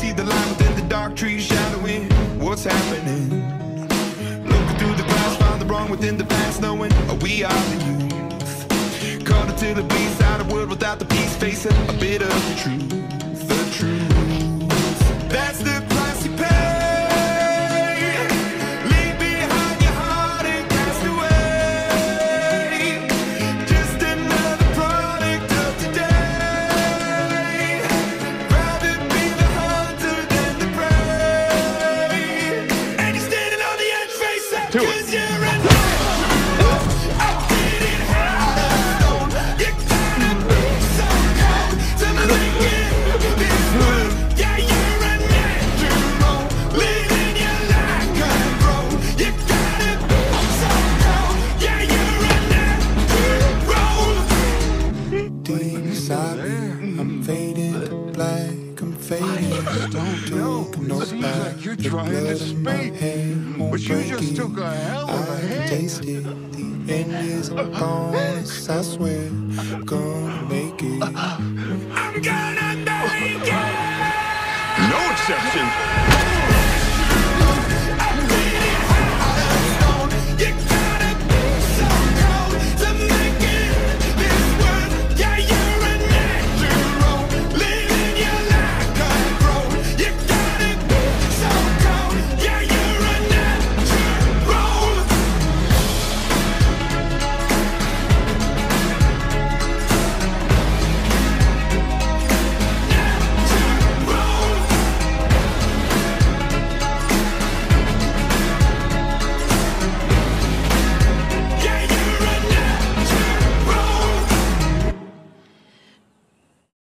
See the line within the dark trees shadowing what's happening? Looking through the glass, find the wrong within the past, knowing we are the youth. Caught into the beast, out of world without the peace, facing a bit of the truth, I'm fading black, I'm fading. Don't know. It seems like you're trying to speak, but you just took a hell taste it. The end is a bonus. I swear, I'm gonna make it. I'm gonna make it. No exception.